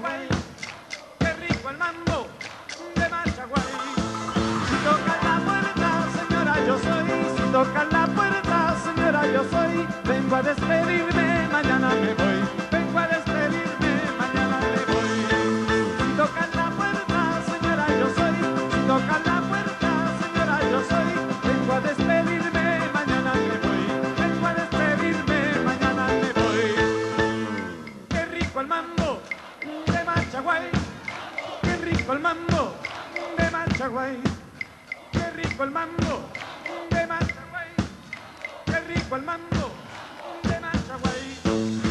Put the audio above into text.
guay, qué rico el mambo de marcha guay. Si tocan la puerta, señora, yo soy. Si tocan la puerta, señora, yo soy. Vengo a despedirme, mañana me voy. Vengo a despedirme. mambo de Manchagüey. Qué rico el mambo de Manchagüey. Qué rico el mambo de Manchagüey.